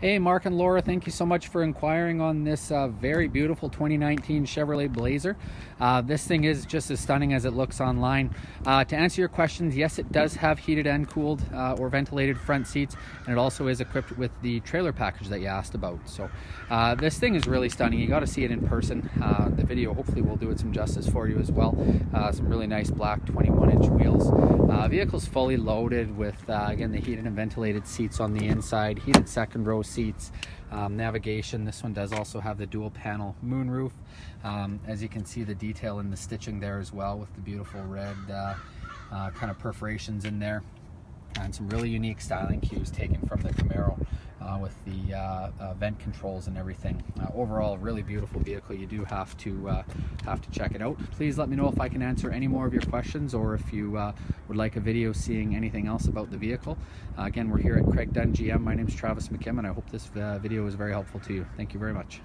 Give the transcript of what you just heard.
Hey, Mark and Laura, thank you so much for inquiring on this uh, very beautiful 2019 Chevrolet Blazer. Uh, this thing is just as stunning as it looks online. Uh, to answer your questions, yes, it does have heated and cooled uh, or ventilated front seats, and it also is equipped with the trailer package that you asked about. So uh, this thing is really stunning. You got to see it in person. Uh, the video hopefully will do it some justice for you as well. some really nice black 21 inch wheels. Vehicle's fully loaded with, again, the heated and ventilated seats on the inside, heated second row seats, um, navigation. This one does also have the dual panel moonroof. Um, as you can see the detail in the stitching there as well with the beautiful red uh, uh, kind of perforations in there and some really unique styling cues taken from the Camaro uh, with the uh, uh, vent controls and everything. Uh, overall, really beautiful vehicle. You do have to uh, have to check it out. Please let me know if I can answer any more of your questions or if you uh, would like a video seeing anything else about the vehicle. again, we're here at Craig Dunn GM. My name is Travis McKim and I hope this video was very helpful to you. Thank you very much.